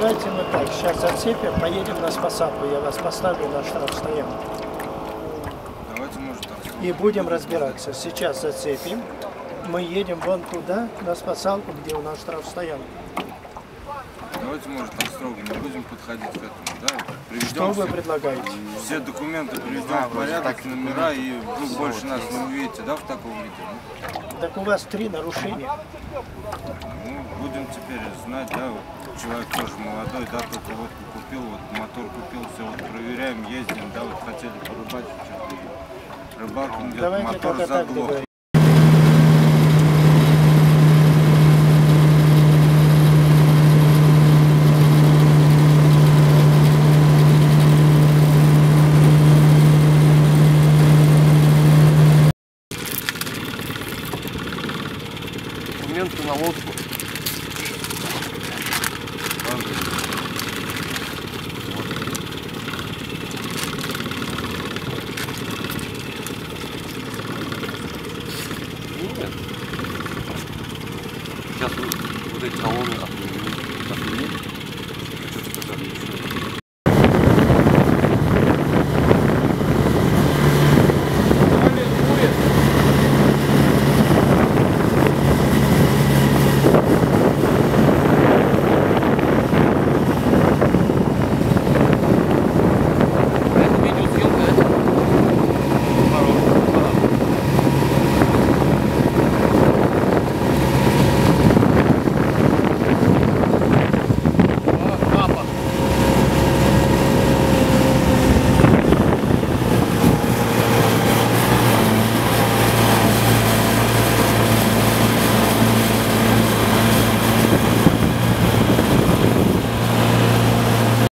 Давайте мы так, сейчас зацепим, поедем на спасалку, я вас поставлю на штрафстоянку. Давайте, может, так. И будем разбираться. Сейчас зацепим, мы едем вон туда, на спасалку, где у нас штрафстоянка. Давайте, может, так строго не будем подходить к этому, да? Приведем Что вы все, предлагаете? все документы приведем в порядок, номера, и вы больше нас не увидите, да, в таком виде? Ну, Так у вас три нарушения. Ну, будем теперь знать, да, вот человек тоже молодой, да, только вот купил, вот мотор купил, все вот проверяем, ездим, да, вот хотели рыбалка идет, Давайте мотор так заглох. Документы на лодку. Нет. Сейчас вот, вот эти колонны